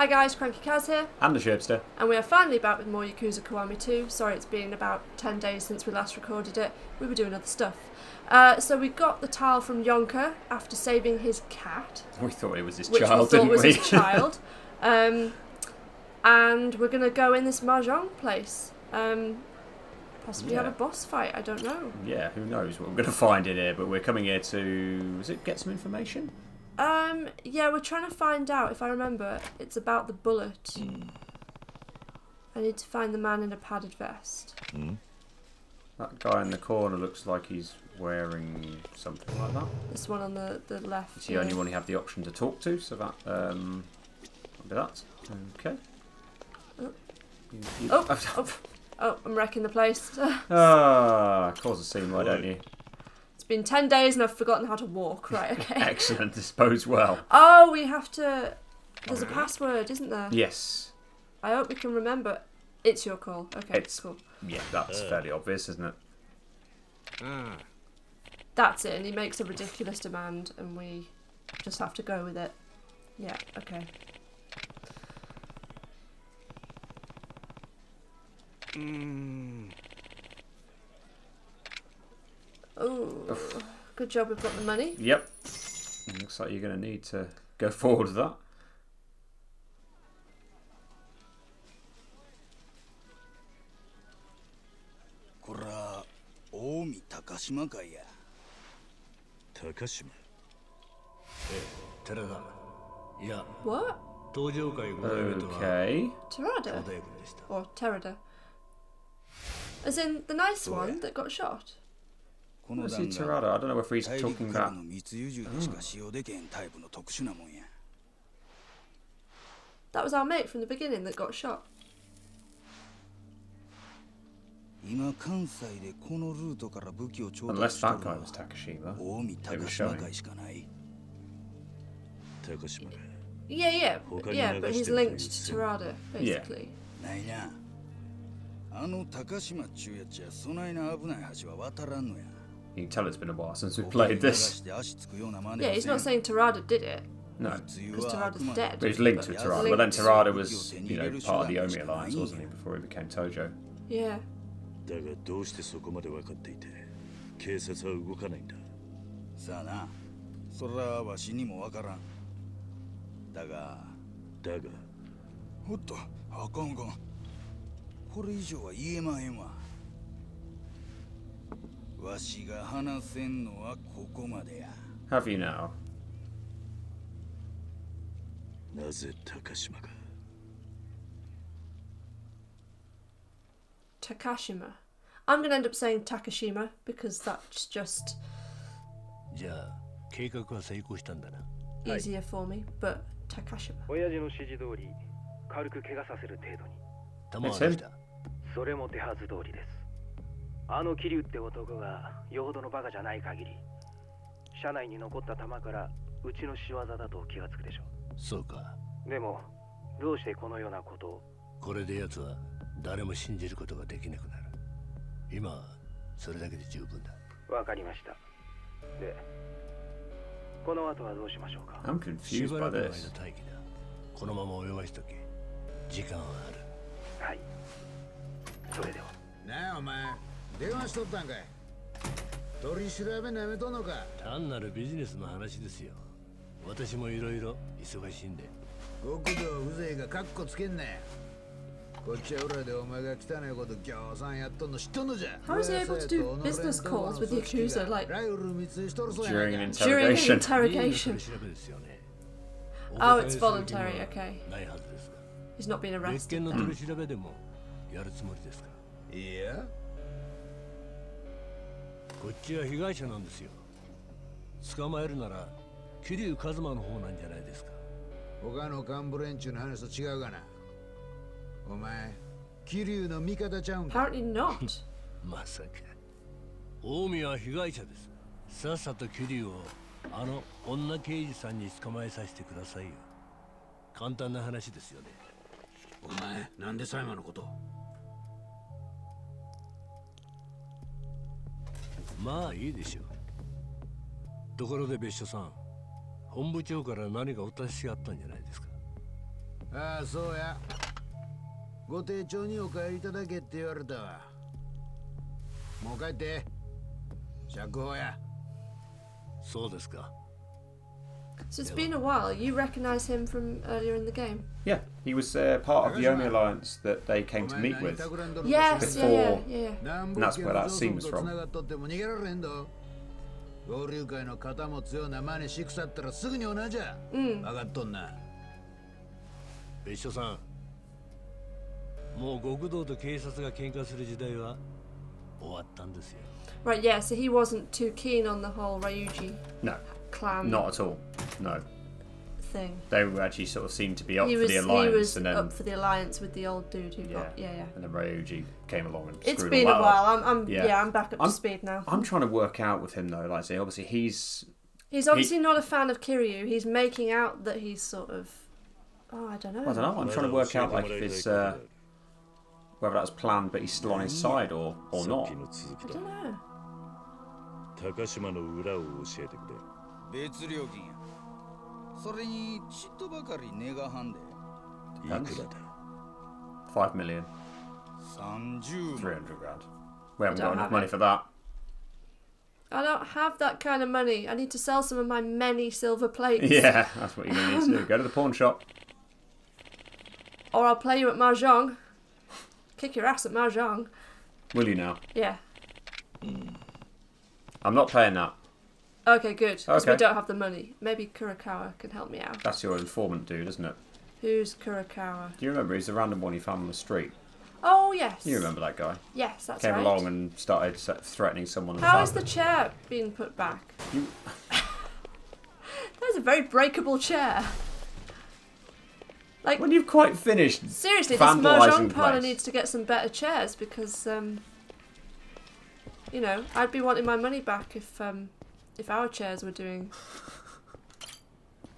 Hi guys, Cranky Kaz here, And the Sherbster. and we are finally back with more Yakuza Kiwami 2. Sorry it's been about 10 days since we last recorded it. We were doing other stuff. Uh, so we got the tile from Yonka after saving his cat, We thought it was his which child, we thought didn't was we? his child. Um, and we're going to go in this Mahjong place. Um, possibly have Yeah. a boss fight, I don't know. yeah, who knows what we're going to find in here, but we're coming here to. Was it get some information? Um, yeah, we're trying to find out, if I remember, it's about the bullet. I need to find the man in a padded vest. That guy in the corner looks like he's wearing something like that. This one on the, the left. It's the here. only one you have the option to talk to, so that. Um, might be that. Okay. Oh. You- you- Oh, oh, oh, I'm wrecking the place. Ah, cause a scene, why don't you? It's been 10 days and I've forgotten how to walk. Right, okay. Excellent, this bodes well. Oh, we have to. There's a password, isn't there? Yes. I hope we can remember. It's your call. Okay, It's- cool. Yeah, that's uh. fairly obvious, isn't it? Ah. That's it, and he makes a ridiculous demand, and we just have to go with it. Yeah, okay. Hmm. Oh, good job we've got the money. Yep. Looks like you're going to need to go forward with that. What? Okay. Terada? Or Terada? As in the nice one that got shot? Where's he, Terada? I don't know if he's talking about... That was our mate from the beginning that got shot. Unless that guy was Takashima. Yeah, yeah, yeah, but he's linked to Terada, basically. Yeah. You can tell it's been a while since we お金 played 流 this. して足つくような真似 Yeah, は he's せん not saying Terada did it, No. because Terada's dead. But he's linked to but Terada. But then linked- Terada was, you know, part of the Omi alliance, wasn't he, before he became Tojo? Yeah. だがどうしてそこまで分かっていて警察は動かないんださあなそれはわしにもわからんだがだがおっとあかんあかんこれ以上は言えまへんわ わしが話せんのはここまでや Have you now? なぜ高島が Takashima. I'm going to end up saying Takashima because that's just じゃあ計画は成功したんだな easier for me, but Takashima. 親父の指示通り軽く怪我させる程度に弾はできたそれも手はず通りです あの桐生って男がよほどのバカじゃない限り車内に残った弾からうちの仕業だと気がつくでしょそうか。うでもどうしてこのようなことを？これで奴は誰も信じることができなくなる。今はそれだけで十分だ。わかりました。でこの後はどうしましょうか？I'm し confused ば by らくの間 this. 待機だ。このまま泳がしとけ。時間はある。はい。それでは。なあお前電話しとったんかい取り調べなめとんのか単なるビジネスの話ですよ私もいろいろ忙しいんで極道風情がカッコつけんなよこっちは裏でお前が汚いことぎょうさんやっとんの知っとんのじゃ How is he able to do business calls with Yakuza, like, ライフル密輸しとるそうや During ない an か During an interrogation. 任意の interrogation. 取り調べですよね Oh, お it's 答えする気 voluntary, は okay. ないはずですが He's not been 別 arrested. 件の取り調べでもやるつもりですかいや こっちは被害者なんですよ。捕まえるなら桐生一馬の方なんじゃないですか。他の幹部連中の話と違うがな。お前桐生の味方ちゃうんか？Apparently not. まさか。近江は被害者です。さっさと桐生をあの女刑事さんに捕まえさせてくださいよ。簡単な話ですよね。お前なんで裁判のことまあいいでしょう。ところで別所さん本部長から何かお達しがあったんじゃないですか？ああそうや。ご丁重にお帰りいただけって言われたわ。もう帰って。釈放や。そうですか So it's been a while. You recognise him from earlier in the game? Yeah, he was uh, part of the Omi Alliance that they came to meet with. Yes, before, yeah, yeah, yeah. And that's where that scene was from. Mm. 別所さん、もう極道と警察が喧嘩する時代は終わったんですよ。Right, yeah, so he wasn't too keen on the whole Ryuji. No. Clan. Not at all no thing. They were actually sort of seemed to be up he for was, the alliance, he was and then up for the alliance with the old dude who yeah. got yeah yeah. And then Ryuji came along and it's been a while. I'm, I'm yeah. yeah. I'm back up I'm, to speed now. I'm trying to work out with him though. Like say, obviously he's he's obviously he, not a fan of Kiryu. He's making out that he's sort of oh I don't know. I don't know. I'm trying to work out like if his. uh, whether that's planned, but he's still on his side or or not. I don't know. それにちっとばかり値がはんでいくらだ Five million, 30 three 万 hundred grand. We haven't don't got enough have money it. for that. I don't have that kind of money. I need to sell some of my many silver plates. Yeah, that's what you're gonna need to do. Go to the pawn shop. Or I'll play you at mahjong. Kick your ass at mahjong. Will you now? Yeah. I'm not paying that. Okay, good. Because we don't have the money. Maybe Kurakawa can help me out. That's your informant dude, isn't it? Who's Kurakawa? Do you remember? He's the random one you found on the street. Oh yes. You remember that guy? Yes, that's Came right. Came along and started threatening someone. How is the chair being put back? You- That is a very breakable chair. Like When you've quite finished, seriously, this mahjong parlor needs to get some better chairs because, um, you know, I'd be wanting my money back if um, if our chairs were doing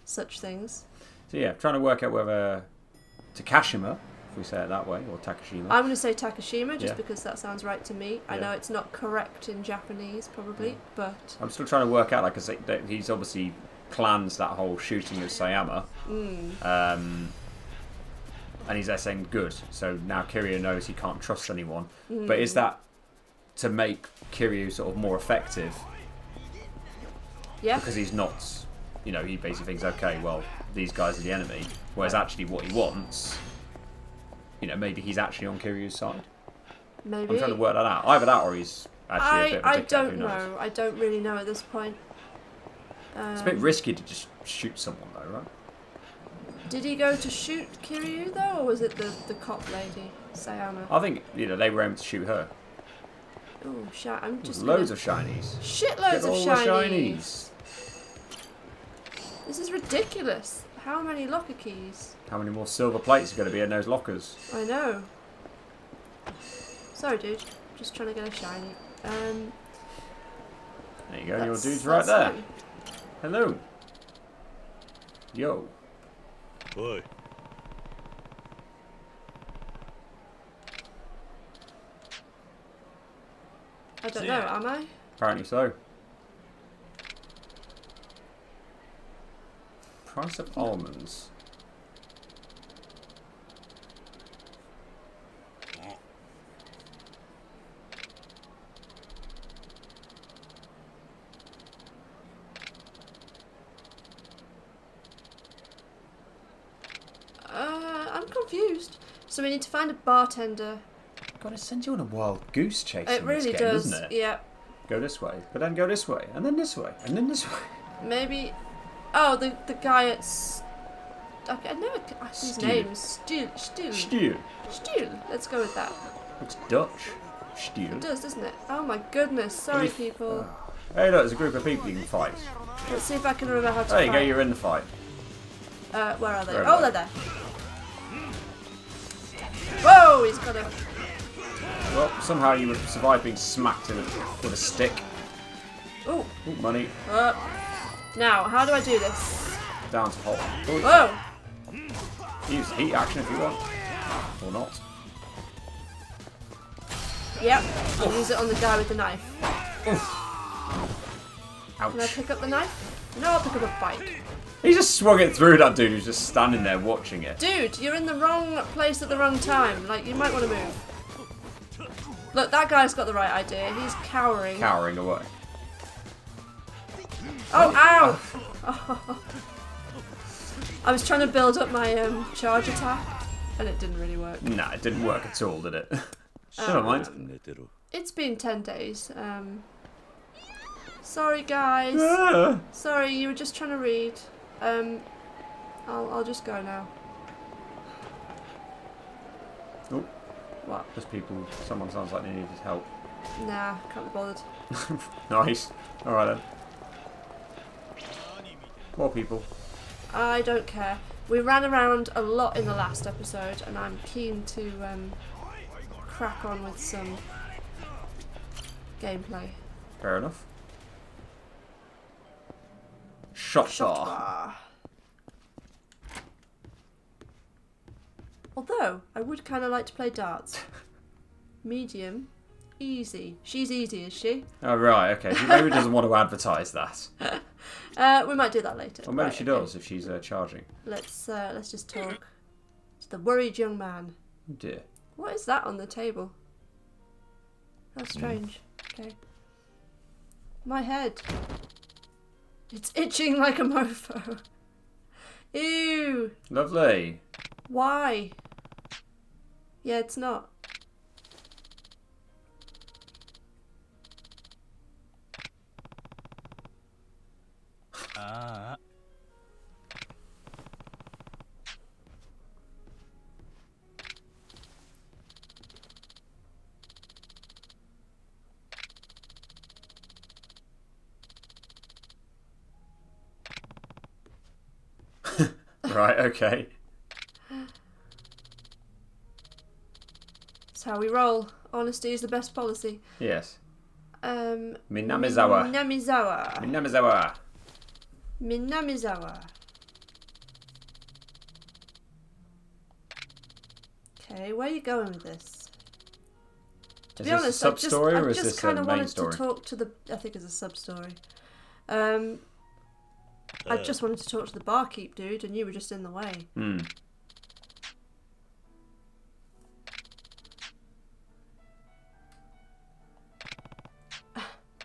such things. so yeah, trying to work out whether Takashima, if we say it that way, or Takashima. I'm going to say Takashima just Yeah. because that sounds right to me. I Yeah. know it's not correct in Japanese, probably, but I'm still trying to work out, like I say, that he's obviously plans that whole shooting of Sayama. mm, Um, and he's there saying good. So now Kiryu knows he can't trust anyone. But is that to make Kiryu sort of more effective? Yeah, Because he's not, you know, he basically thinks, okay, well, these guys are the enemy. Whereas actually, what he wants, you know, maybe he's actually on Kiryu's side. maybe. I'm trying to work that out. Either that or he's actually a I, bit of a I don't know. I don't really know at this point. Um, It's a bit risky to just shoot someone, though, right? Did he go to shoot Kiryu though, or was it the, the cop lady, Sayama? I think, you know, they were aiming to shoot her. Oh, shi- I'm just Loads gonna... of shinies. shitloads of shinies. shinies. This is ridiculous. How many locker keys? How many more silver plates are going to be in those lockers? I know. Sorry, dude. Just trying to get a shiny. Um, There you go, your dude's right there. fine. Hello. Yo. おい I don't know. Am I? Apparently so. Price of almonds. Uh, I'm confused. So we need to find a bartender. God, it sends you on a wild goose chase it really game, does. doesn't it? Yeah. Go this way, but then go this way, and then this way, and then this way. Maybe. Oh, the the guy at. I, I never. I, his Stiel. name Still. Still. Stiel. Still. Let's go with that. It's Dutch. Stiel. It does, doesn't it? Oh my goodness. Sorry, If- people. Hey, look, there's a group of people you can fight. Let's see if I can remember how to There you go. You're in the fight. Uh, where are they? Where oh, they're there. Whoa, he's got a. Well, somehow you would survive being smacked in a, with a stick. Oh, money. uh. Now, how do I do this? Down to hold. Whoa! Use heat action if you want. Or not. Yep. I'll use it on the guy with the knife. Can I pick up the knife? No, I'll pick up a bike. He just swung it through that dude who's just standing there watching it. Dude, you're in the wrong place at the wrong time. Like, you might want to move. Look, that guy's got the right idea. He's cowering. Cowering away. Oh, ow! Oh. I was trying to build up my um, charge attack, and it didn't really work. Nah, it didn't work at all, did it? Never um, mind. It's been 10 days. Um, sorry, guys. Ah! Sorry, you were just trying to read. Um, I'll, I'll just go now. Oh. What? Just people. Someone sounds like they needed help. Nah, can't be bothered. nice. Alright then. Poor people. I don't care. We ran around a lot in the last episode, and I'm keen to um, crack on with some gameplay. Fair enough. Shot, Shot bar. bar. Although, I would kind of like to play darts. Medium. Easy. She's easy, is she? Oh right, okay. She maybe doesn't want to advertise that. Uh, we might do that later. Or maybe Right, she okay. does if she's uh, charging. Let's uh, let's just talk to the worried young man. Oh dear. What is that on the table? That's strange. Okay. My head. It's itching like a mofo. Ew. Lovely. Why? Yeah, it's not. Okay. That's how we roll. Honesty is the best policy. Yes. Um. Minamizawa. Minamizawa. Minamizawa. Minamizawa. Okay, where are you going with this? To Is be honest, a I just, story I just kind of wanted story? to talk to the. I think it's a sub story. Um, I Uh, just wanted to talk to the barkeep dude, and you were just in the way. Hmm.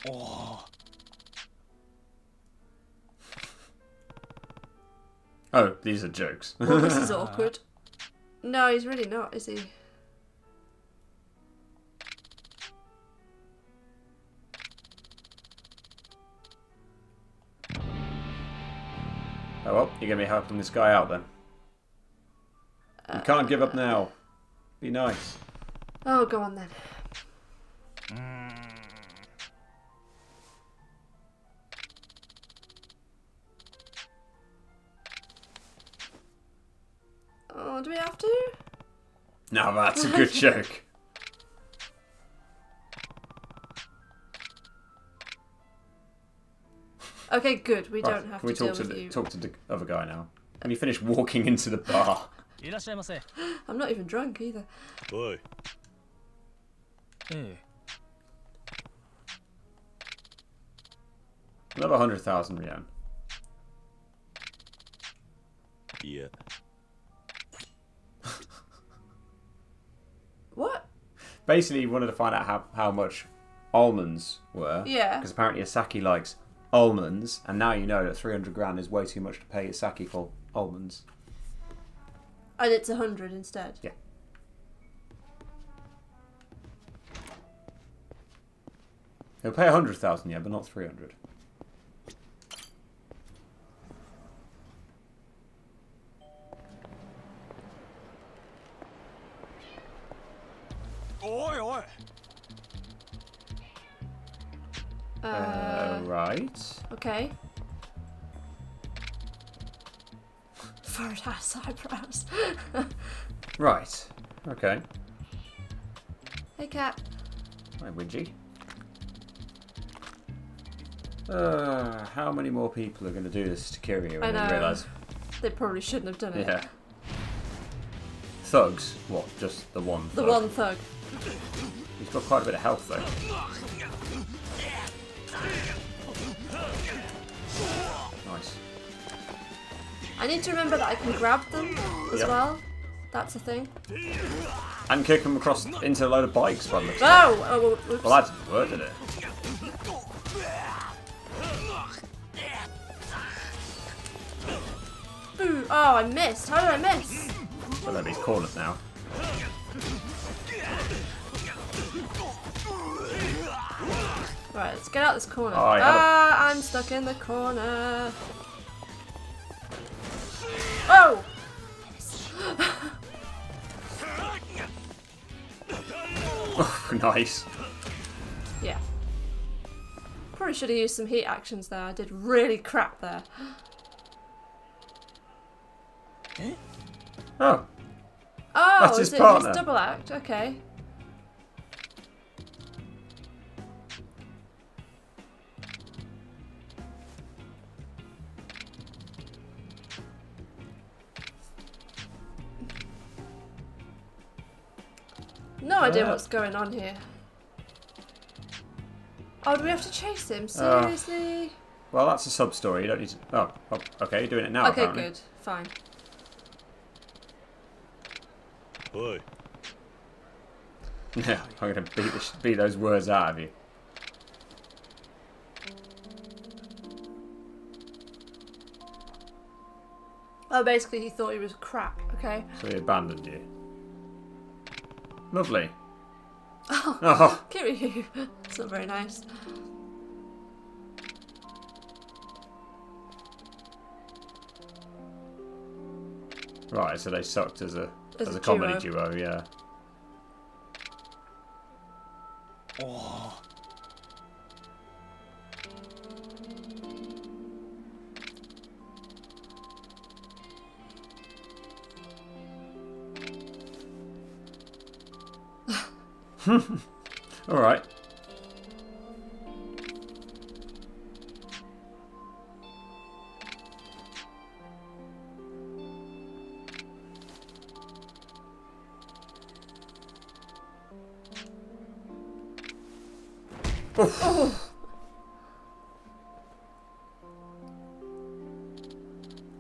Oh, these are jokes. Well, this is awkward. No, he's really not, is he? Well, you're gonna be helping this guy out then. You can't give up now. Be nice. Oh, go on then. Mm. Oh, do we have to? Now that's a good joke. Okay, good. We don't have can we to talk to the, you. talk to the other guy now? Let me finish walking into the bar. I'm not even drunk either. Boy. Another hundred thousand yen. Yeah. what? Basically, you wanted to find out how, how much almonds were. Yeah. Because apparently Asaki likes almonds, and now you know that 300 grand is way too much to pay Asaki for almonds. And it's a hundred instead. Yeah. He'll pay 100,000, yeah, but not 300. Right. Okay. hey, cat. Hi, Widgie. Uh, how many more people are going to do this to Kiryu I and then realise? They probably shouldn't have done it. Yeah. Thugs? What? Just the one The one thug. He's got quite a bit of health though. Nice. I need to remember that I can grab them as Yep. well. That's a thing. And kick them across into a load of bikes, by the looks. Oh! oh well. Well, that didn't work, did it? Boo! Oh, I missed. How did I miss? But then he's cornered now. Right, let's get out this corner. Oh, I had a- ah, I'm stuck in the corner. Oh! nice. Yeah. Probably should have used some heat actions there. I did really crap there. Eh? Oh, Oh, That's is his it partner. his double act? Okay. No idea Uh. what's going on here. Oh, do we have to chase him? Oh. Seriously? well, that's a sub story. You don't need to. Oh, oh okay, you're doing it now. okay, apparently. good. Fine. Boy. Yeah, I'm gonna beat, the beat those words out of you. Oh, basically he thought he was crap, okay? So he abandoned you. Lovely. Oh, oh. Kiryu. it's not very nice. right. So they sucked as a As as, a comedy duo. Yeah. All right.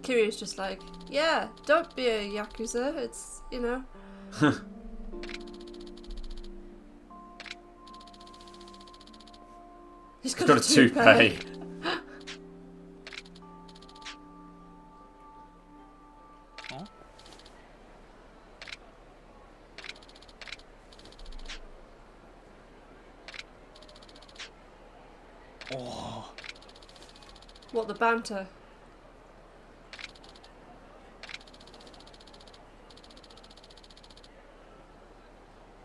Kiryu's just like, yeah, don't be a Yakuza. It's, you know. got, Got a toupee. Oh, What, the banter?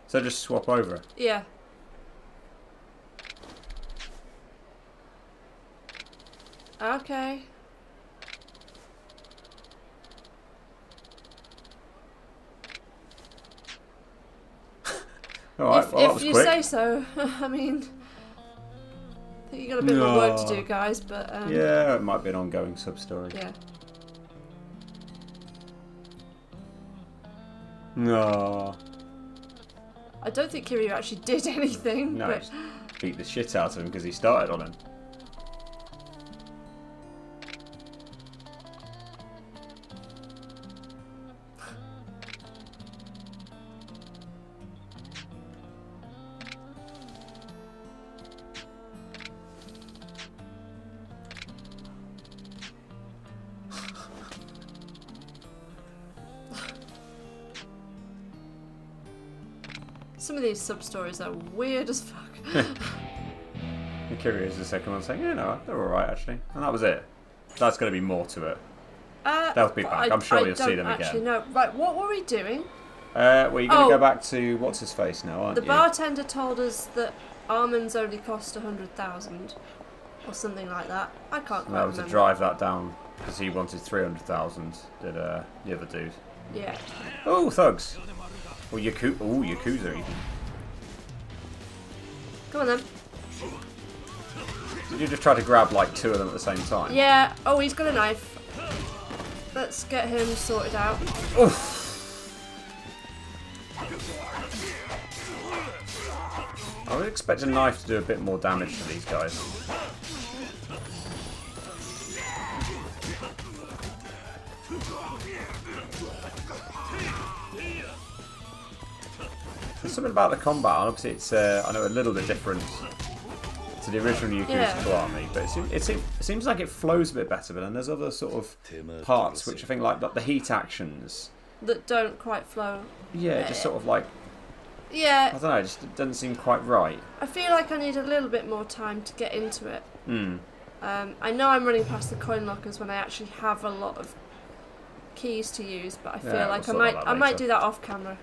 So just swap over. Yeah. Okay. Right. if well, that if was you quick. say so. I mean, I think you got a bit more work to do, guys. But um, Yeah, it might be an ongoing sub story. yeah. No. I don't think Kiryu actually did anything. No, but beat the shit out of him because he started on him. Some these sub stories are weird as fuck. And Kiryu the second one saying, yeah, no, they're alright actually. And that was it. That's going to be more to it. Uh, They'll be back. I- I'm sure I you'll see them actually again. know. Right, what were we doing? Uh, well, you're going Oh. to go back to what's his face now, aren't The you? bartender told us that almonds only cost a hundred thousand, or something like that. I can't that was to drive that down because he wanted 300,000, did uh, the other dude. Yeah. Oh, thugs. Or Yaku- Ooh, Yakuza even. On then. Did you just try to grab like two of them at the same time? Yeah. Oh, he's got a knife. Let's get him sorted out. I would expect a knife to do a bit more damage to these guys. About the combat. Obviously, it's uh, I know a little bit different to the original Yakuza Yeah. Kiwami, but it, seem, it, seem, it seems like it flows a bit better. But then there's other sort of parts which I think like the, the heat actions. That don't quite flow. Yeah, just sort of like Yeah. I don't know, it just doesn't seem quite right. I feel like I need a little bit more time to get into it. Hmm. Um, I know I'm running past the coin lockers when I actually have a lot of keys to use, but I feel Yeah, like I might I might do that off camera.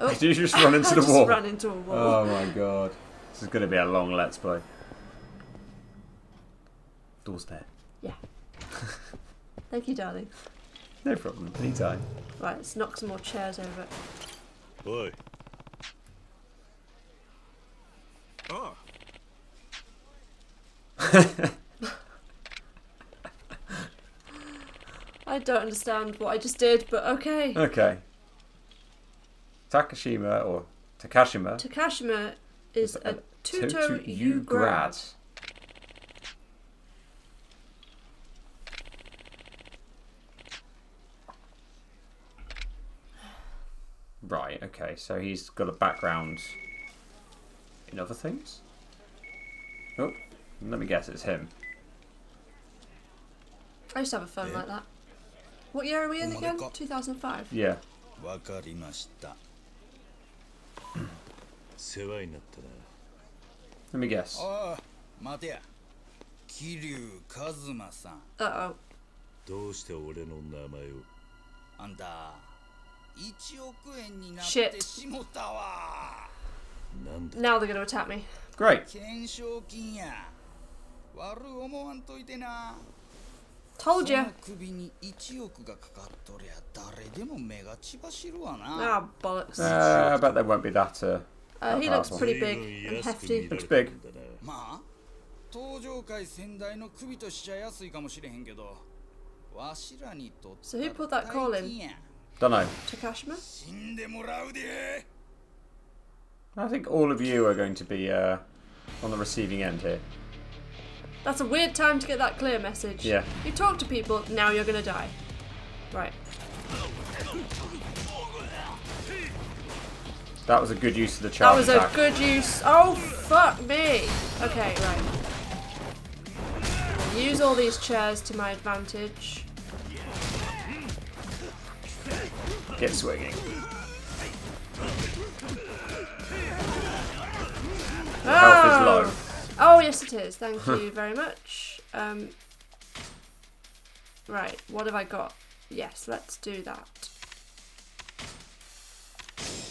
Oh, Did you just run into I the just wall? ran into a wall. Oh my god. This is going to be a long let's play. Door's there. Yeah. Thank you, darling. No problem. Anytime. Right, let's knock some more chairs over. おい ah. I don't understand what I just did, but okay. Okay. Takashima or Takashima Takashima is a Tuto Toto U grad. Ugrad. Right, okay, so he's got a background in other things? Oh, let me guess, it's him. I used to have a phone Yeah. like that. What year are we in Oh my again? God. 2005. Yeah. わかりました 世話になったな Let me guess. ああ待てや桐生一馬さん Uh oh. どうして俺の名前をあんた1億円になっ Shit. てしもたわなんだ Now they're going to attack me. Great. 懸賞金や悪思わんといてな Told そ you. の首に1億がかかっとりゃ誰でも目が血走るわな Ah, bollocks. Uh, I bet there won't be that. Uh, Uh, he that looks one. pretty 随 big 分 and 安く見 hefty. られ Looks て big. るんだなまあ登場界先代の首としちゃ安いかもしれへんけどわしらにとって So who put that call in? 大金や don't know. Takashima? 死んでもらうで I think all of you are going to be uh, on the receiving end here. That's a weird time to get that clear message. Yeah. You talk to people, now you're going to die. Right. That was a good use of the chair. That charge was a good use. Oh, fuck me. Okay, right. Use all these chairs to my advantage. Get swinging. Oh! Health is low. Oh, yes, it is. Thank you very much. Um, right, what have I got? Yes, let's do that.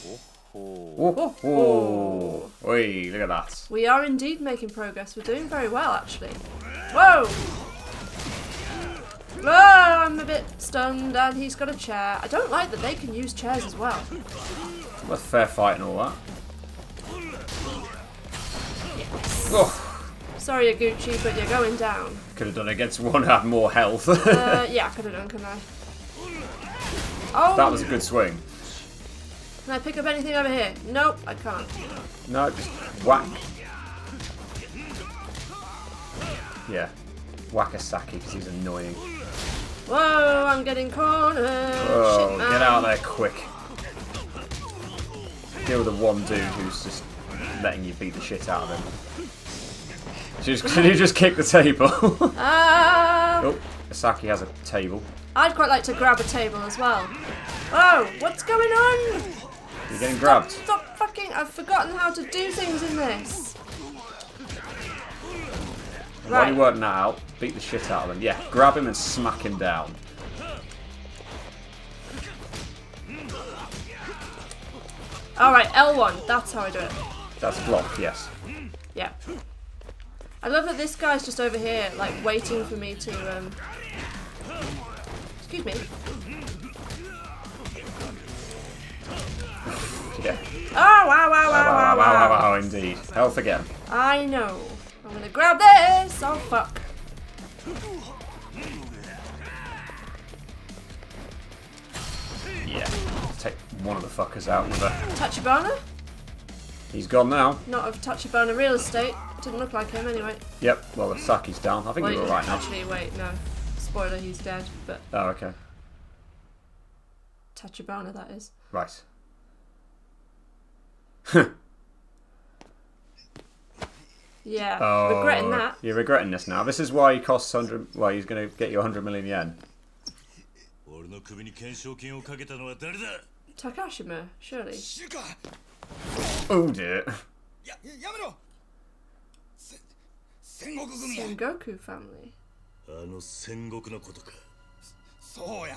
Oh, oh. Oi, look at that. We are indeed making progress. We're doing very well, actually. Whoa! Whoa! I'm a bit stunned, and he's got a chair. I don't like that they can use chairs as well. Well, fair fight and all that. Oh, Sorry, Aguchi, but you're going down. could have done against one who had more health. Uh, yeah, I could have done, couldn't I? Oh! that was a good swing. Can I pick up anything over here? Nope, I can't. No, just whack. Yeah. Whack a Saki because he's annoying. Whoa, I'm getting cornered. Oh, Shit, get out of there quick. Deal with the one dude who's just letting you beat the shit out of him. Just, can you just kick the table? Ah! oh, Saki has a table. I'd quite like to grab a table as well. Oh, what's going on? You're getting grabbed. Stop fucking. I've forgotten how to do things in this. While Right. you're working that out, beat the shit out of him. Yeah, grab him and smack him down. Alright, L1. That's how I do it. That's block, yes. Yeah. I love that this guy's just over here, like, waiting for me to, um... Excuse me. Yeah. Oh, wow, wow, wow, Wow, wow, wow, wow, wow. wow, indeed. Health again. I know. I'm gonna grab this. Oh, fuck. Yeah. Take one of the fuckers out with a. Tachibana? He's gone now. Not of Tachibana real estate. Didn't look like him anyway. Yep, well, the Saki's down. I think Wait, you're alright now. actually, wait, no. Spoiler, he's dead. But Oh, okay. Tachibana, that is. Right. Yeah, Oh, regretting that. You're regretting this now. This is why he costs hundred. Well, he's going to get you hundred million yen. 俺の首に懸賞金をかけたのは誰だ Takashima, surely. 知るか Oh dear. ややめろせ戦国組や Sengoku family. あの戦国のことかそうや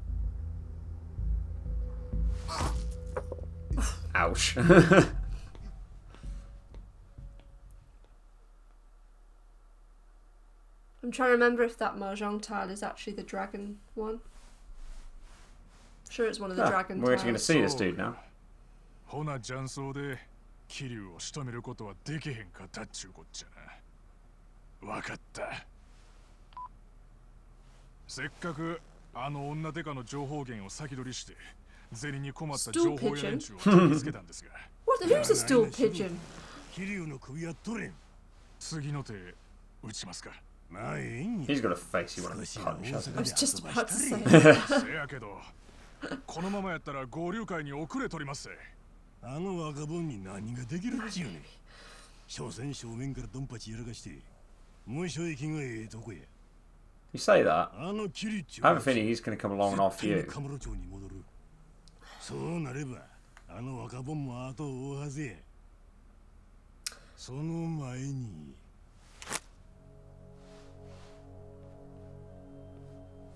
Ouch. I'm trying to remember if that mahjong tile is actually the dragon one. Sure, it's one of the Ah, dragon we're actually going to tiles. see this dude now. ほな雀荘で桐生を仕留めることはできへんかったっちゅうこっちゃなわかったせっかくあの女デカの情報源を先取りして 銭に困った情報や連中を取りつけたんですが What? Who's a stool pigeon? 桐生の首は取れん次の手打ちますかまあええんや He's got a face you want 少 to しは punch, 大 hasn't I 阪 was で just 遊ば about to し say たれ that. せやけどこのままやったら合流会に遅れ取りますぜあの若者に何ができるっちゅうねん所詮正面からドンパチやらかして無所行きがええとこや You say that. あのキリっちゅう I have a feeling he's going to come along and off 絶対 you. そうなればあの若本も後を追うはずやその前に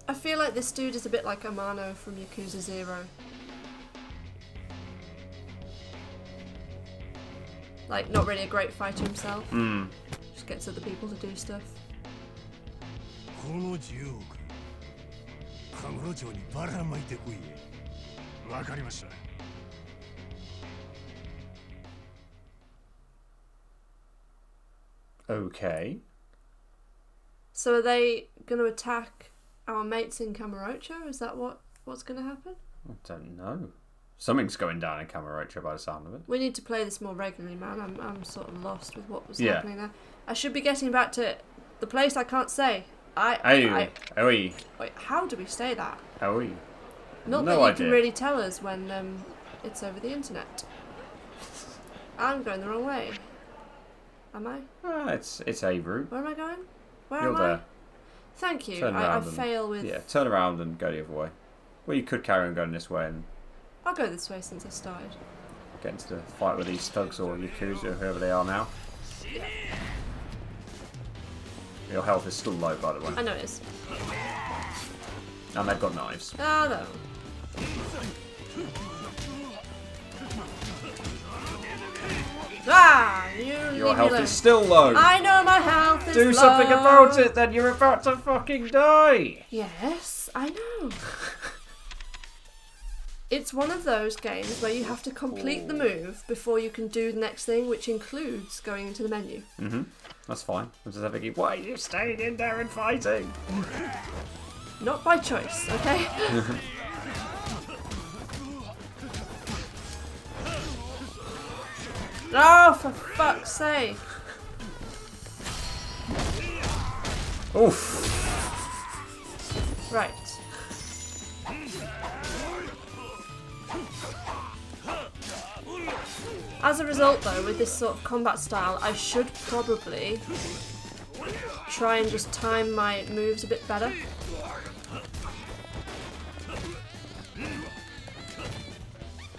I feel like this dude is a bit like Awano from Yakuza Zero. Like, not really a great fighter himself. Mm. Just gets other people to do stuff. Okay So are they going to attack our mates in Kamurocho? Is that what what's going to happen? I don't know. Something's going down in Kamurocho by the sound of it. We need to play this more regularly, man. I'm, I'm sort of lost with what was yeah. happening there. I should be getting back to the place I can't say. I. Aye. I, I, Wait, How do we say that? Aye. Not No that you idea. can really tell us when um, it's over the internet. I'm going the wrong way. Am I? Ah, it's it's a route. Where am I going? Where You're am there. I? Thank you. Turn I, I and- fail with. Yeah, turn around and go the other way. Well, you could carry on going this way and I'll go this way since I started. get into the fight with these thugs or Yakuza or whoever they are now. Your health is still low, by the way. I know it is. And they've got knives. Ah, no. Ah, you Your health is still low. I know my health is Do something about it, then you're about to fucking die. Yes, I know. It's one of those games where you have to complete the move before you can do the next thing, which includes going into the menu. Mm-hmm. That's fine. I'm just thinking, why are you staying in there and fighting? Not by choice, okay? oh, for fuck's sake. Oof. Right. As a result, though, with this sort of combat style, I should probably try and just time my moves a bit better.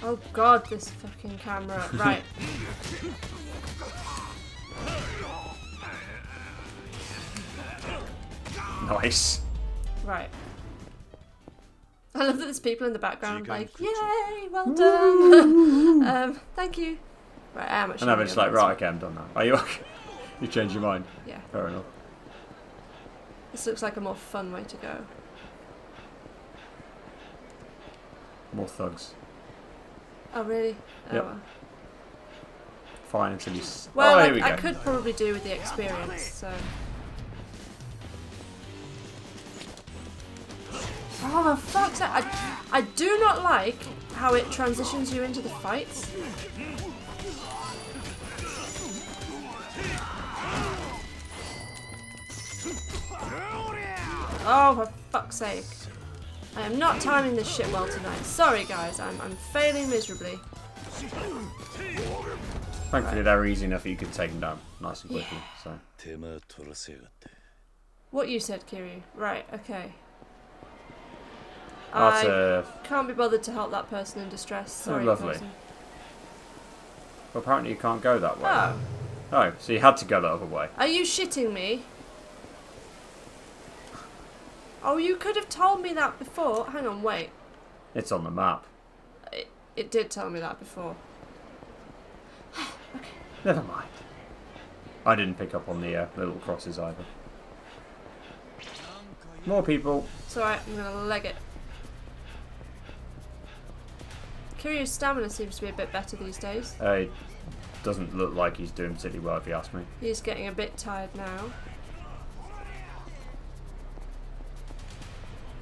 Oh god, this fucking camera. Right. Nice. Right. I love that there's people in the background like, yay, well done. um, thank you. Right, I am actually. And I'm gonna just like, right, okay, I'm done now. Are you okay? you changed your mind? Yeah, Fair enough. this looks like a more fun way to go. More thugs. Oh really? Oh, Yep. well. Fine until you. s- oh, Well, oh, I, we I could probably do with the experience, so. Oh, for fuck's sake. I, I do not like how it transitions you into the fights. Oh, for fuck's sake. I am not timing this shit well tonight. Sorry, guys. I'm, I'm failing miserably. Thankfully, right. they're easy enough that you can take them down nice and quickly. Yeah. So. What you said, Kiryu. Right, okay. That's can't be bothered to help that person in distress. Oh, Sorry, oh, lovely. Well, apparently you can't go that way. Oh. Oh, so you had to go that other way. Are you shitting me? Oh, you could have told me that before. Hang on, wait. It's on the map. It, it did tell me that before. Okay. Never mind. I didn't pick up on the uh, little crosses either. More people. It's alright, I'm gonna leg it. Kiryu's stamina seems to be a bit better these days. Uh, it doesn't look like he's doing particularly well, if you ask me. He's getting a bit tired now.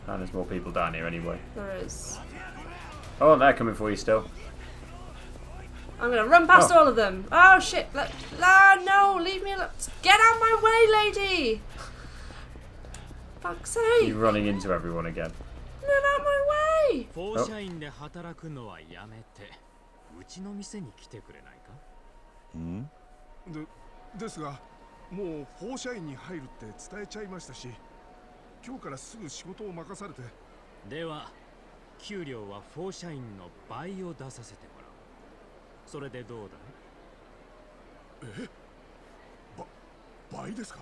And there's more people down here anyway. There is. Oh, they're coming for you still. I'm gonna run past Oh. all of them. Oh shit! Let, ah, no, leave me alone. Get out my way, lady! Fuck's sake! You're running into everyone again. Get out my way! 放射員で働くのはやめてうちの店に来てくれないかんでですがもう放射員に入るって伝えちゃいましたし 今日からすぐ仕事を任されて。では給料は放射員の倍を出させてもらう。それでどうだい？倍ですか？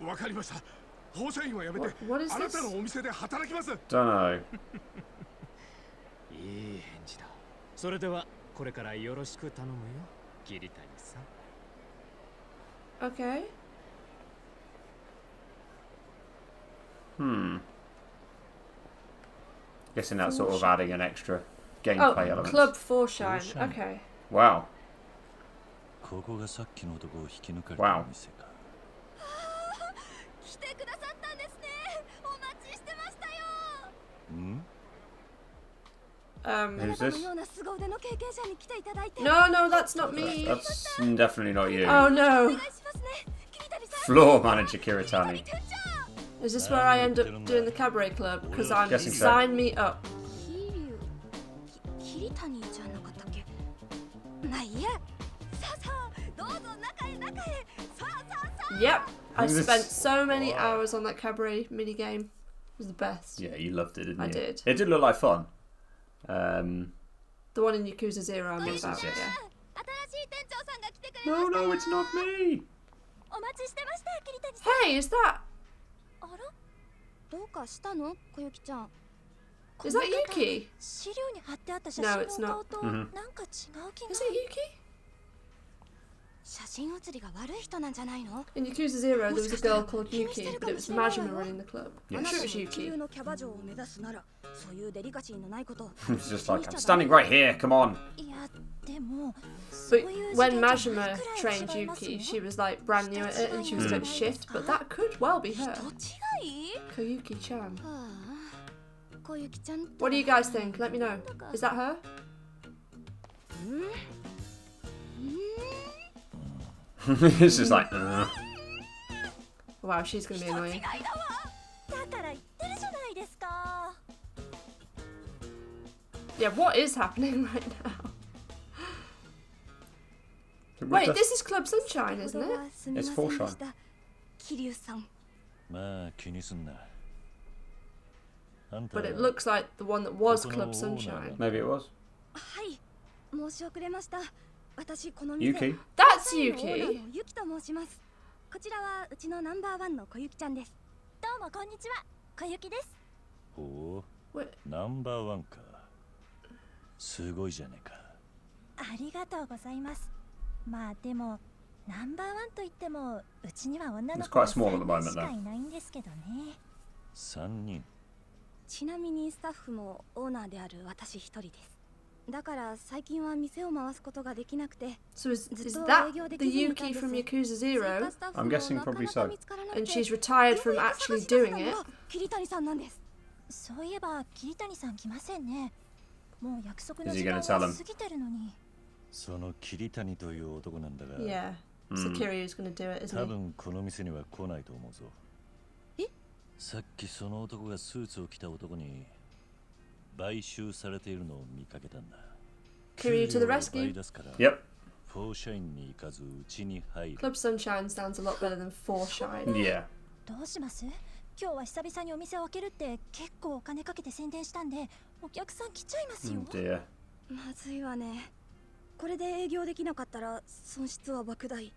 わかりました。放射員はやめて What- what is あなた?のお店で働きます。Don't know. い。い返事だ。それではこれからよろしく頼むよ。桐谷さ。ん Okay. Hmm. Guessing that's sort of adding an extra gameplay oh, element. Club Four Shine. Okay. Wow. Wow. Um, Who's this? No, no, that's not me. That's definitely not you. Oh no. Floor manager Kiritani. Is this where I end up doing the cabaret club? Because I'm guessing so. sign me up. Yep, I this... spent so many hours on that cabaret mini game. It was the best. Yeah, you loved it, didn't I you? I did. It did look like fun. Um, the one in Yakuza Zero, I'm about. Yes. Yeah. No, no, it's not me. Hey, is that どうかしたの小雪ちゃん is that この方 Yuki? 資料に貼ってあった写 No, 真 it's の not. 顔と Mhm. なんか違う気が Is it Yuki? 写真写りが悪い人なんじゃないの In Yakuza Zero, there was a girl called Yuki, but it was Majima running the club. あ I'm なた sure も it was 一流 Yuki. のキャバ嬢を目指すならそういうデリカシーのないことを It's just like, I'm standing right here, come on. But when Majima trained Yuki, she was like brand new at it and she was a bit shit, but that could well be her. Koyuki chan. What do you guys think? Let me know. Is that her? it's just like. Uh. Wow, she's gonna be annoying. Yeah, what is happening right now? Wait, this is Club Sunshine, isn't it? It's Four Shine. But it looks like the one that was Club Sunshine. Maybe it was. Yuki. That's Yuki. こちらはうちのナンバーワンの小雪ちゃんです。どうもこんにちは、小雪です。ほう、ナンバーワンか。すごいじゃねえか。ありがとうございます。まあでもナンバーワンといってもうちには女の It's 子 quite が small at the 3 moment, 人しか though. いないんですけどね3人ちなみにスタッフもオーナーである私一人です だから最近は店を回すことができなくて So is, ずっ is と that 営業で the きずにいたん Yuki です from 追 Yakuza 加 Zero? スタッフ I'm も guessing なか probably なか so. 見つからなく And て she's retired よう from やく actually 探し出した doing の it. が桐谷さんなんですそういえば桐谷さん来ませんねもう約束の Is he 時 gonna 間 tell は him? 過ぎてるのに その桐谷という男なんだが Yeah. So Mm. Kiryu's gonna do it, 多 isn't he? 分この店には来ないと思うぞえ？さっきその男がスーツを着た男に買収されているのを見かけたんだ Kiryu to the rescue. Yep. フォーシャインに行かずうちに入る Club Sunshine sounds a lot better than Four Shine. Yeah. どうします？今日は久々にお店を開けるって結構お金かけて宣伝したんでお客さん来ちゃいますよ Oh. まずいわねこれで営業できなかったら損失は莫大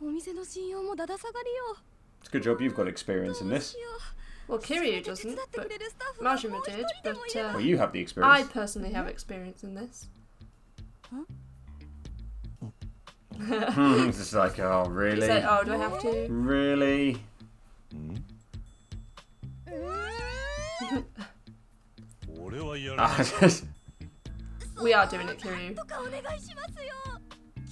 お店の信用もだだ下がりよ It's a good job you've got experience in this. Well, う Kiryu doesn't, but Majima 一 did. But uh, Well, you have the I experience. personally have experience in this. it's just like, oh, really? say, oh, do I have to? Really? Ah, just- We are doing it, Kiryu. なんとかお願いしますよ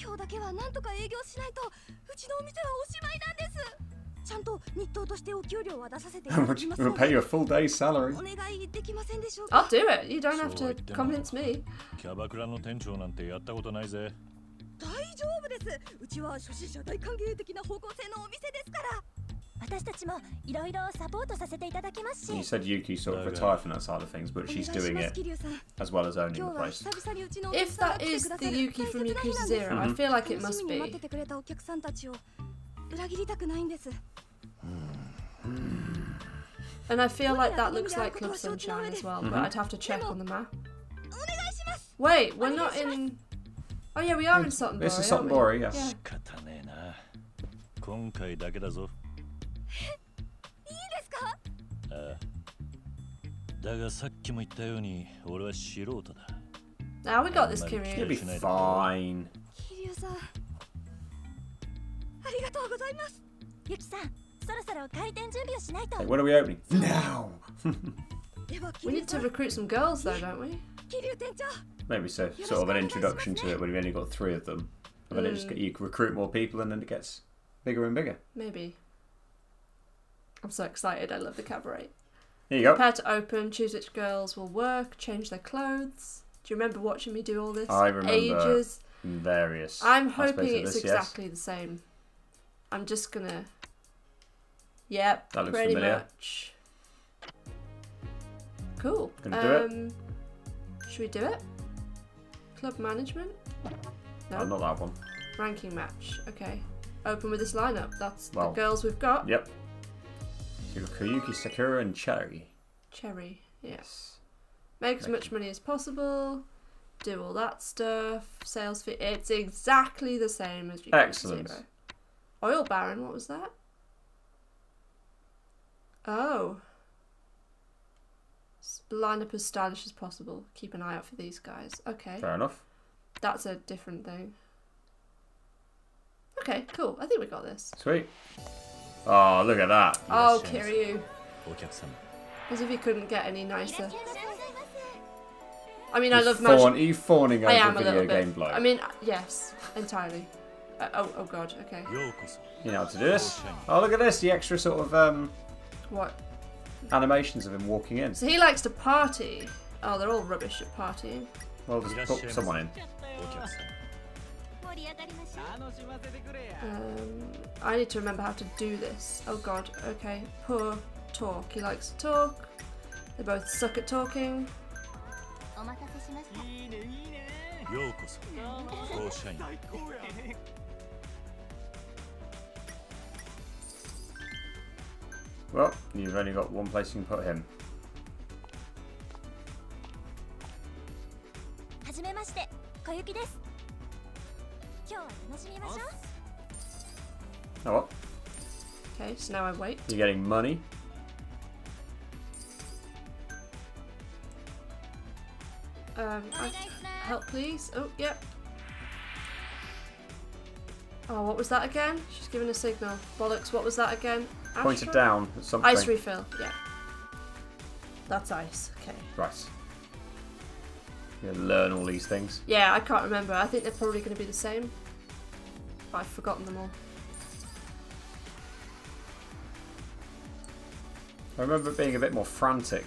今日だけはなんとか営業しないとうちのお店はおしまいなんですちゃんと日当としてお給料は出させていただ we'll きます we'll の pay で you a full day's salary. お願いできませんでしょうか？I'll do it. You don't have to convince me. キャバクラの店長なんてやったことないぜ大丈夫ですうちは初心者大歓迎的な方向性のお店ですから You said Yuki sort of retired from that side of things, but she's doing it as well as owning the place. If that is the Yuki from Yuki 0 mm -hmm. I mm-hmm. feel like it must be. And I feel like that looks like Club Sunshine as well, mm -hmm. but mm-hmm. I'd have to check on the map. Wait, we're not in... Oh yeah, we are in Sotenbori, This is Sotenbori, yes. Yeah. だがさっきも言ったように俺は素人だ Now we got this, You'll Kiryu. be fine. 桐生さんありがとうございますゆきさんそろそろ開店準備をしないと Hey, when are we opening? Now! では We 桐 need 生さ to ん recruit some girls though, don't we? 桐生店長 Maybe so. Sort of an introduction to it when you've only got three of them. And then it just Mm. you recruit more people and then it gets bigger and bigger. Maybe. I'm so excited. I love the cabaret. There you go. Prepare to open. Choose which girls will work. Change their clothes. Do you remember watching me do all this? I remember Ages. Various. I'm hoping it's this, yes. exactly the same. I'm just gonna. Yep, That looks pretty familiar. much. Cool. Gonna do it? um, Should we do it? Club management? No. Oh, not that one. Ranking match. Okay. Open with this lineup. That's Well, the girls we've got. Yep. So Koyuki, Sakura, and Cherry. Cherry. Yes. Make as much money as possible. Do all that stuff. Sales fee. It's exactly the same as you Excellent. Zero. Oil Baron. What was that? Oh. Line up as stylish as possible. Keep an eye out for these guys. Okay. Fair enough. That's a different thing. Okay, cool. I think we got this. Sweet. Oh, look at that. Oh, Kiryu. As if you couldn't get any nicer. I mean, He's I love fawn, Are you fawning over I am a video game bloke? I mean, uh, yes, entirely. Uh, oh, oh god, okay. You know how to do this. Oh, look at this, the extra sort of, um... What? Animations of him walking in. So he likes to party. Oh, they're all rubbish at partying. Well, just put someone in. Um, I need to remember how to do this. Oh god, okay. Poor talk. He likes to talk. They both suck at talking. Well, you've only got one place you can put him. Hajime Oh, what? Okay. So now I wait. You're getting money. Um, I, help, please. Oh, yep. Oh, what was that again? She's giving a signal. Bollocks. What was that again? Pointed Astra? down at something. Ice refill. Yeah. That's ice. Okay. Right. You learn all these things. Yeah, I can't remember. I think they're probably going to be the same but I've forgotten them all. I remember being a bit more frantic.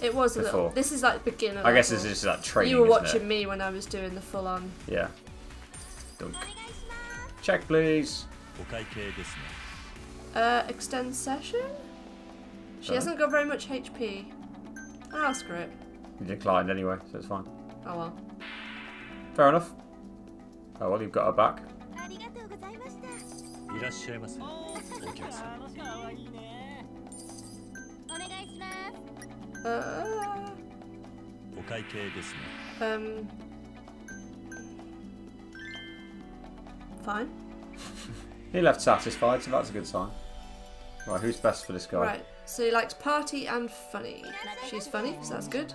It was a before. little. This is like beginner. I guess level. this is like training. You were watching me when I was doing the full on. Yeah. Dunk. Check, please. Uh, extend session? She uh-huh. hasn't got very much HP. Ask screw it. You declined anyway, so it's fine. Oh well. Fair enough. Oh well, you've got her back. いらっしゃいませお客さんお願いします Uh, お会計ですね um. Fine. He left satisfied, so that's a good sign. Right, who's best for this guy? Right. So he likes party and funny. She's funny, so that's good.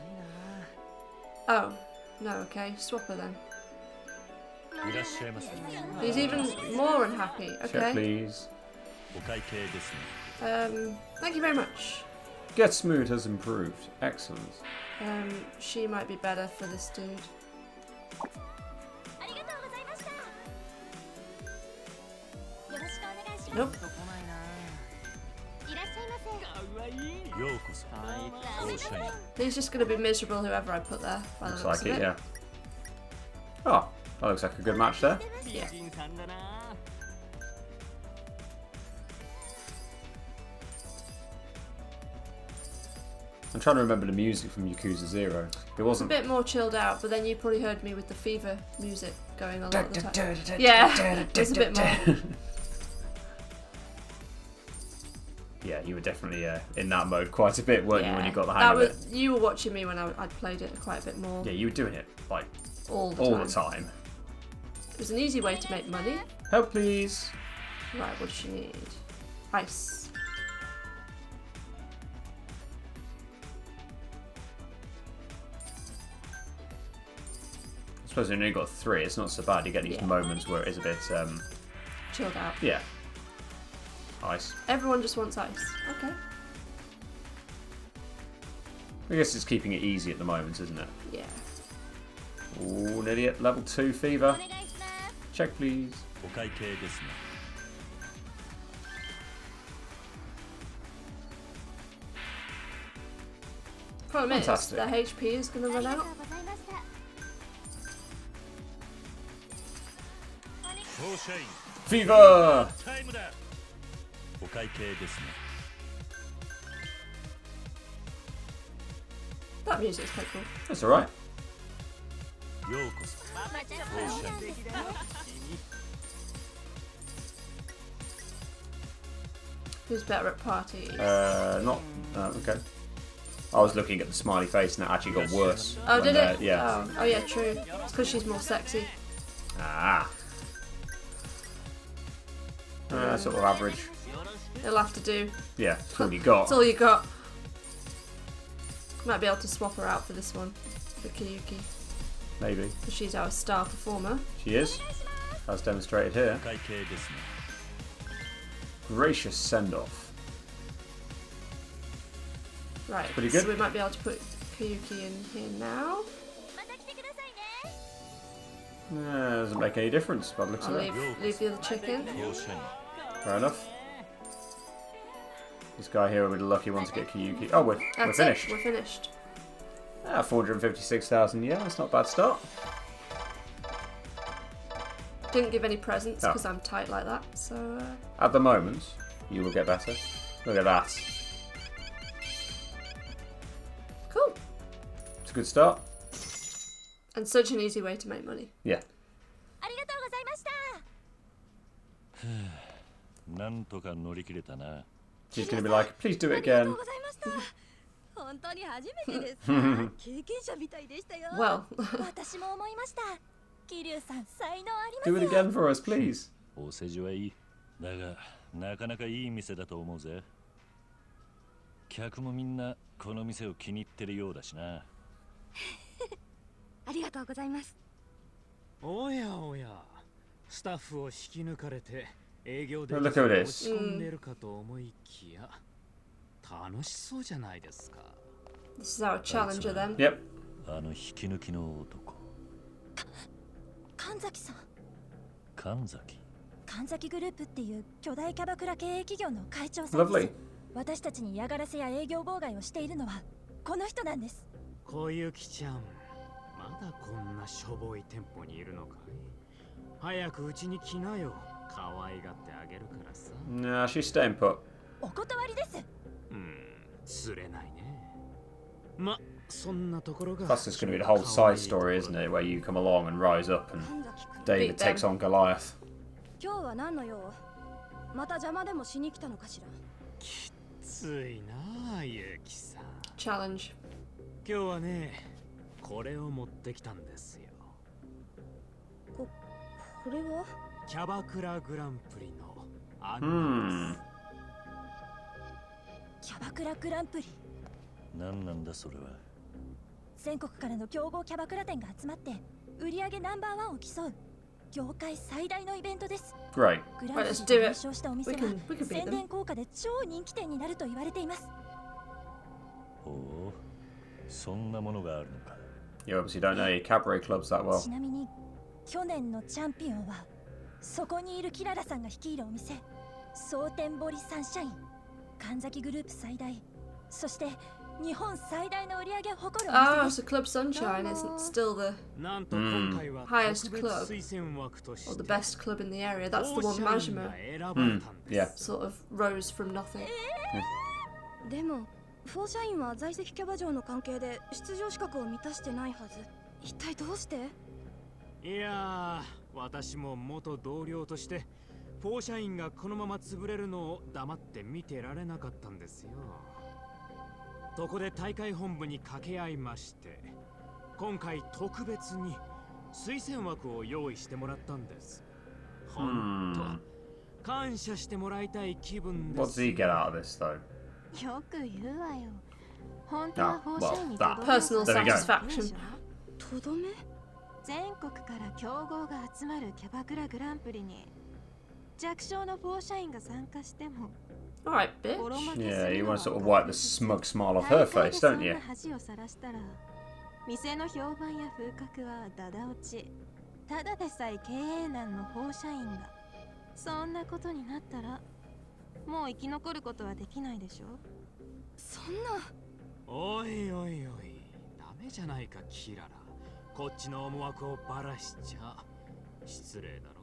Oh. No, okay. Swap her then. He's even more unhappy. Okay. Check, please. Um, thank you very much. Get mood has improved. Excellent. Um, she might be better for this dude. Nope. He's just going to be miserable whoever I put there. Looks like it, it, yeah. Oh, that looks like a good match there. Yeah. I'm trying to remember the music from Yakuza Zero. It wasn't. A bit more chilled out, but then you probably heard me with the fever music going a lot of the time. Yeah, it's a bit more. Yeah, you were definitely uh, in that mode quite a bit, weren't you, when you got the hang that of was, it? You were watching me when I, I'd played it quite a bit more. Yeah, you were doing it like all the all time. the time. It was an easy way to make money. Help, please. Right, what does she need? Ice. I suppose when you only got three, it's not so bad. You get these Yeah. moments where it is a bit, um, Chilled out. yeah. Ice. Everyone just wants ice. Okay. I guess it's keeping it easy at the moment, isn't it? Yeah. Ooh, an idiot. Level 2 fever. お願いします Check, please. お会計ですね Problem Fantastic. is, their HP is going to あ run りがと out. うございましたフォーシャイン Fever! タイムだお会計ですね That music's quite cool. That's alright. Who's better at parties? Uh, not. Uh, okay. I was looking at the smiley face and it actually got worse. oh, did uh, it? yeah. Oh, oh yeah, true. It's because she's more sexy. Ah. Uh, sort of average. It'll have to do. Yeah, that's all you got. That's all you got. Might be able to swap her out for this one, for Koyuki, Maybe. because she's our star performer. She is. As demonstrated here gracious send-off. Right, pretty good. so we might be able to put Koyuki in here now. Yeah, doesn't make any difference but looks like leave. Leave the other chicken. Fair enough. This guy here would be the lucky one to get Koyuki. Oh, we're, we're finished. It, we're finished. Ah, 456,000, yeah, that's not a bad start. Didn't give any presents Oh. because I'm tight like that. So uh, At the moment, you will get better. Look at that. cool. It's a good start. And such an easy way to make money. Yeah. ありがとうございましたなんとか乗り切れたな She's going to be like, please do あ it りがと again. うございました本当に初めてですか経験者みたいでしたよ Well, 私も思いました 桐生さん才能あります Do it again for us, please. お世辞はいいだがなかなかいい店だと思うぜ客もみんなこの店を気に入ってるようだしなありがとうございますおやおやスタッフを引き抜かれて営業で Look at 落 this. ち込んでるかと思いきや楽しそうじゃないですか this is our challenger then. Yep. あの引き抜きの男 神崎さん。神崎？神崎グループっていう巨大キャバクラ経営企業の会長さんです.私たちに嫌がらせや営業妨害をしているのはこの人なんです。小雪ちゃんまだこんなしょぼい店舗にいるのかい？早くうちに来なよ。可愛がってあげるからさ。Nah, she's staying put. お断りです。うん釣れないね。ま そんなところが Plus, there's going to be the whole side story, isn't it? Where you come along and rise up, and 神崎君 David Beat takes them. on Goliath. 今日は何の用また邪魔でもしに来たのかしらついなあゆきさん Challenge. 今日はねこれを持ってきたんですよここれはキャバクラグランプリの案内です、キャバクラグランプリ何なんだそれは 全国からの競合キャバクラ店が集まって売り上げナンバーワンを競う業界最大のイベントです Great. グラ Right, ン let's プ do リ it. で優勝したお店は宣.伝効果で超人気店になると言われていますほうそんなものがあるのか You obviously don't know your cabaret clubs that well. ちなみに去年のチャンピオンはそこにいるキララさんが率いるお店蒼天堀サンシャイン神崎グループ最大そして日本最大の売り上げを誇るお Ah, 店 so Club Sunshine isn't still the なんと今回は Highest 特別推薦枠とし or て the best club in the area. That's the オ one Majima 選ばれたんです Yeah. sort of rose from nothing. でもフォーシャインは在籍キャバ嬢の関係で出場資格を満たしてないはず。一体どうして？いやー私も元同僚としてフォーシャインがこのまま潰れるのを黙って見てられなかったんですよそこで大会本部に掛け合いまして今回特別に推薦枠を用意してもらったんです本 Hmm. 当感謝してもらいたい気分です does he get out of this, though? よく言うわよ本当は Ah, フォーシャインに Personal satisfaction. とどめ全国から強豪が集まるキャバクラグランプリに弱小のフォーシャインが参加しても Alright, bitch. ボロ負け Yeah, す you るの want は to sort of 分か wipe る the し smug smile off 大 her 会 face, でそ don't ん you? な恥をさらしたら店の評判や風格はダダ落ちただでさえ経営難のフォーシャインがそんなことになったらもう生き残ることはできないでしょそんなおいおいおいダメじゃないかキララこっちの思惑をばらしちゃ失礼だろ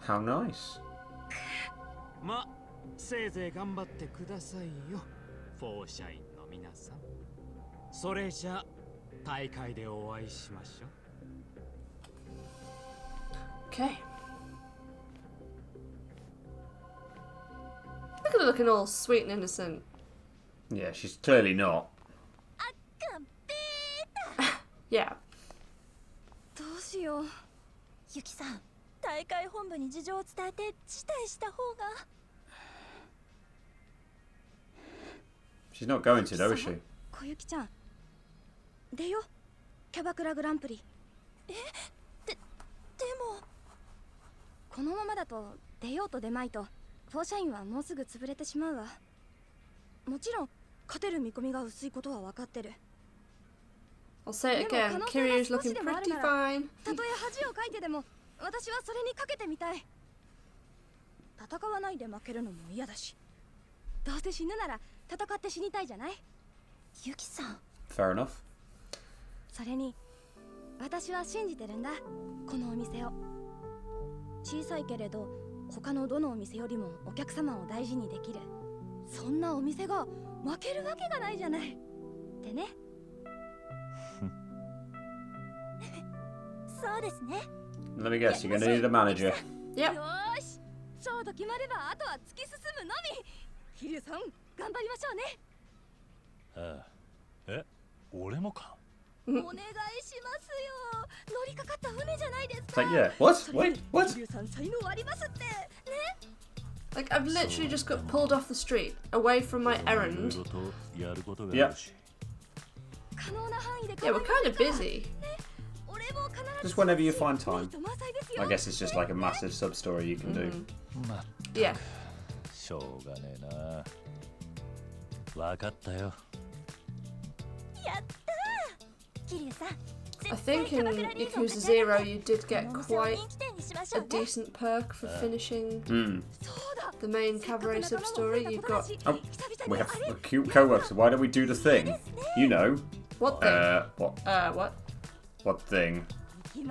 How nice. ま せいぜい頑張ってくださいよフォーシャインの皆さんそれじゃ大会でお会いしましょう Okay. Look at her looking all sweet and innocent. Yeah, she's clearly not. Yeah. どうしようゆきさん大会本部に事情を伝えて辞退した方が She's not going to, though, is she? 小雪ちゃん出よキャバクラグランプリえででもこのままだと出ようと出まいとフォーシャインはもうすぐ潰れてしまうわもちろん勝てる見込みが薄いことは分かってる I'll say it でも again. 可能性 Kiryu's が少し looking でもある pretty なら fine. たとえ恥をかいてでも私はそれにかけてみたい戦わないで負けるのも嫌だしどうせ死ぬなら 戦って死にたいじゃない？ユキさん。Fair enough. それに私は信じてるんだ。このお店を。小さいけれど他のどのお店よりもお客様を大事にできる。そんなお店が負けるわけがないじゃない。ってね。そうですね。Let me guess, you're to be the manager. Yep. よーしそうと決まればあとは突き進むのみ。桐生さん頑張りましょうねああえ俺もかお願いしますよ乗りかかった船じゃないです It's か like, yeah. What? それに Wait, what? 桐生さん才能ありますってね Like, I've literally just got pulled off the street, away from my いろい errand. ろとやることが Yeah. あるし可能な範囲で Yeah, we're kind of busy. 俺も必ず Just whenever you find time. 満載ですよ I guess it's just like a massive sub story you can do. まあ Yeah. しょうがねえな わかったよやったー 桐生さん I think in Yakuza Zero you did get quite a decent perk for finishing Hmm. the main cabaret sub story. You've got Oh, we have a cute co-worker. Why don't we do the thing? You know. what thing? Uh, what? Uh, what? What thing? いき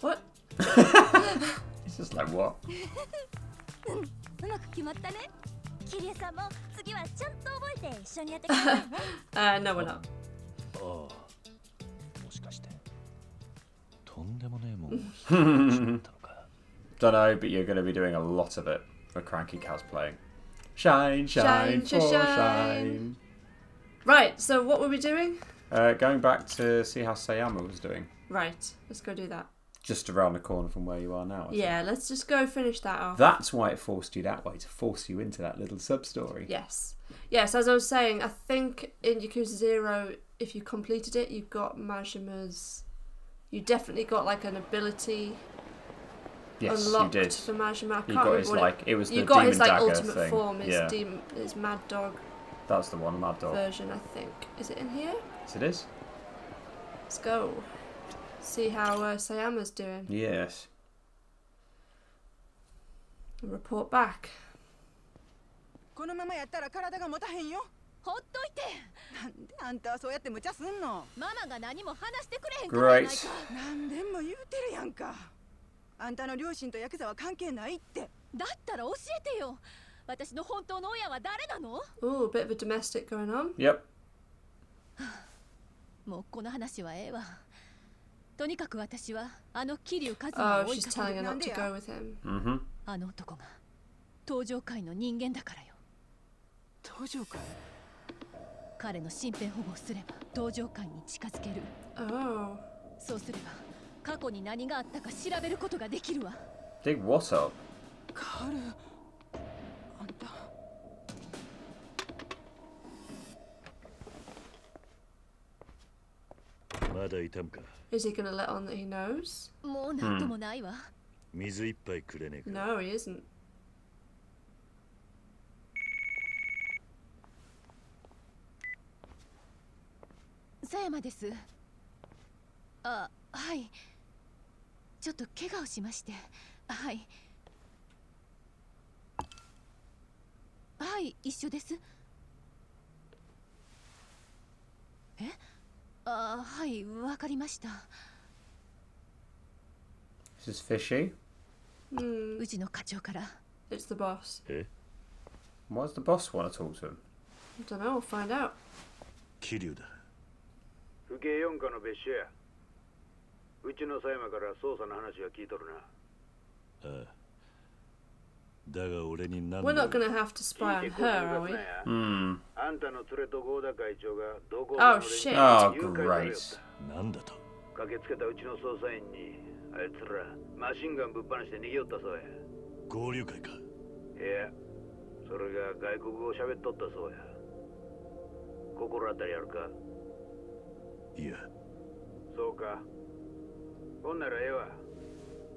what? it's just like what? Don't know, but you're going to be doing a lot of it for Cranky Caz playing. Shine, shine, shine. shine. Right, so what were we doing? Uh, going back to see how Sayama was doing. Right. Let's go do that. Just around the corner from where you are now. I think. Yeah. Let's just go finish that off. That's why it forced you that way, to force you into that little sub story. Yes. Yes, as I was saying, I think in Yakuza Zero, if you completed it, you got Majima's. You definitely got like an ability Yes, you unlocked did. for Majima. I You can't got his, like- it was you the got his like ultimate thing. form, his, Yeah. dem- his Mad Dog That's the one, Mad Dog. version, I think. Is it in here? Yes, it is. Let's go. See how uh, Sayama's doing Yes. and report back. このままやったら体が持たへんよほっといてなんであんたはそうやって無茶すんのママが何も話してくれへんからやないか Great. 何でも言うてるやんかあんたの両親とヤクザは関係ないってだったら教えてよ私の本当の親は誰なの Ooh, a bit of a domestic going on. Yep. もうこの話はええわとにかく私はあの桐生一馬 Oh, を追いかける go with him. Mm-hmm. あの男が登場界の人間だからよ登場会？彼の身辺保護をすれば登場界に近づける Oh. そうすれば過去に何があったか調べることができるわ Dig what up? カール Is he gonna let on that he knows? もう何ともないわ、水一杯くれねえか？No, he isn't. 佐山です。あはい。ちょっと怪我をしまして。はい。はい一緒です。え？あはいわかりました This is fishy. Hmm. うちの課長から It's the boss. え Why does the boss want to talk to him? I don't know. We'll find out. 桐生だ府警四課の別所やうちの狭山から捜査の話は聞いとるなああ We're not gonna have to spy on her, are we? Hmm. あんたの連れと合田会長がどこ Oh, shit. Oh, 誘拐されよっ great. たなんだと駆けつけたうちの捜査員にあいつらマシンガンぶっ放して逃げよったそうや合流会かいやそれが外国語を喋っとったそうや心当たりあるかいやそうかほんならええわ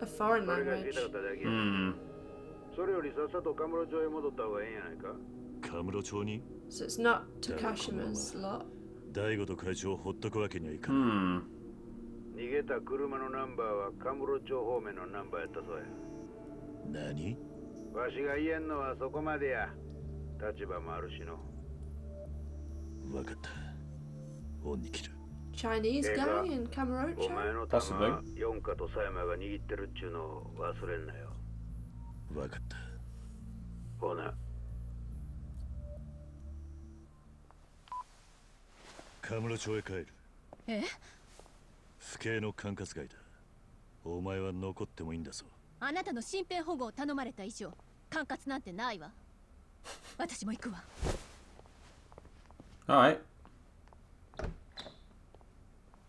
A foreign それが知り language. た それよりさっさとカムロ町へ戻った方がええんやないか。カムロ町に？So it's not Takashima's lot. 大悟と会長をほっとくわけにはいかない、Hmm. 逃げた車のナンバーはカムロ町方面のナンバーやったそうや。何？わしが言えんのはそこまでや。立場もあるしの。わかった。恩に切る。Chinese but- in お Kamurocho? 前の弾は四課と狭山が握ってるっちゅうのを忘れんなよわかった。ほなカムロ町へ帰る。え？府警の管轄外だ。お前は残ってもいいんだぞ。あなたの身辺保護を頼まれた以上管轄なんてないわ。私も行くわ。Alright.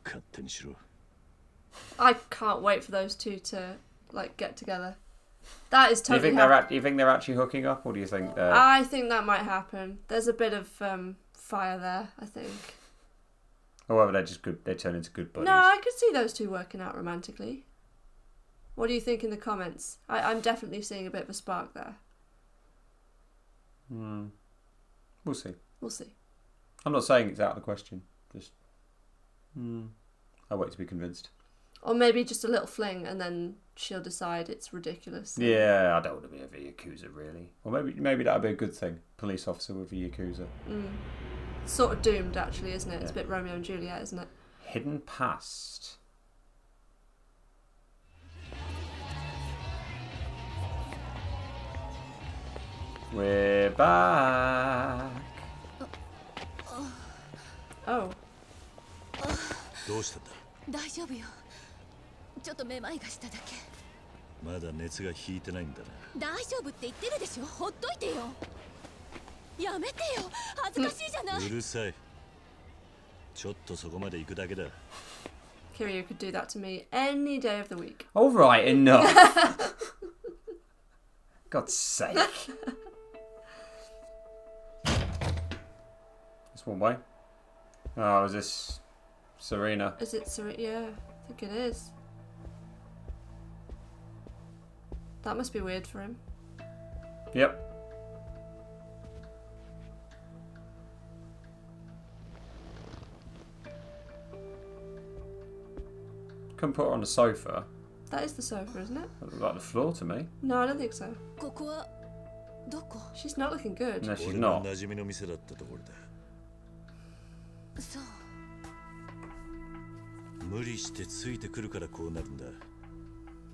勝手にしろ。I can't wait for those two to like get together. That is Do you totally. think they're do you think they're actually hooking up, or do you think they're? I think that might happen. There's a bit of um, fire there. I think. or whether they're just good? They turn into good buddies. No, I could see those two working out romantically. What do you think in the comments? I, I'm definitely seeing a bit of a spark there. Hmm. We'll see. We'll see. I'm not saying it's out of the question. Just. Hmm. I wait to be convinced. Or maybe just a little fling and then she'll decide it's ridiculous. Yeah, I don't want to be a Yakuza really. Or maybe maybe that'd be a good thing. Police officer with a Yakuza. Mm. Sort of doomed, actually, isn't it? It's a Yeah. bit Romeo and Juliet, isn't it? Hidden past. We're back. Oh. どうしたんだ大丈夫よ ちょっとめまいがしただけまだ熱が引いてないんだな大丈夫って言ってるでしょほっといてよやめてよ恥ずかしいじゃないうるさいちょっとそこまで行くだけだ Kiryu could do that to me any day of the week. All right, enough. God's sake. It's one way. Oh, is this Serena? Is it Seri- Yeah, I think it is. That must be weird for him. Yep. Couldn't put her on the sofa. That is the sofa, isn't it? That looked like the floor to me. No, I don't think so. ここはどこ She's not looking good. No, she's 俺の not. 馴染みの店だったところだそう無理してついてくるからこうなるんだ休み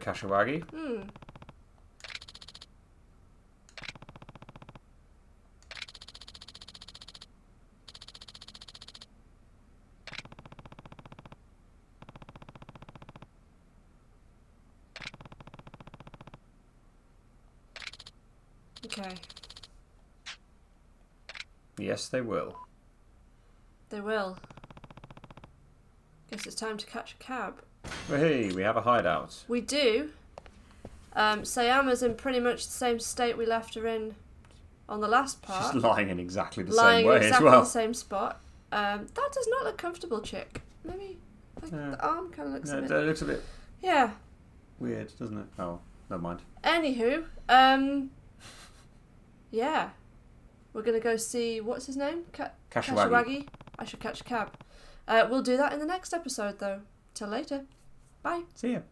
Kashiwagi. Hmm. Okay, Yes, they will. they will. Guess it's time to catch a cab. Hey, we have a hideout. We do. Um, Sayama's in pretty much the same state we left her in on the last part. She's lying in exactly the lying same way exactly as well. the same spot. Um, that does not look comfortable, chick. Maybe like, Yeah. the arm kind of looks Yeah, a it bit. looks a bit Yeah. weird, doesn't it? Oh, never mind. Anywho, um, yeah, we're gonna go see what's his name, Ka- Kashiwagi. I should catch a cab. Uh, we'll do that in the next episode, though. Till later. Bye. See ya.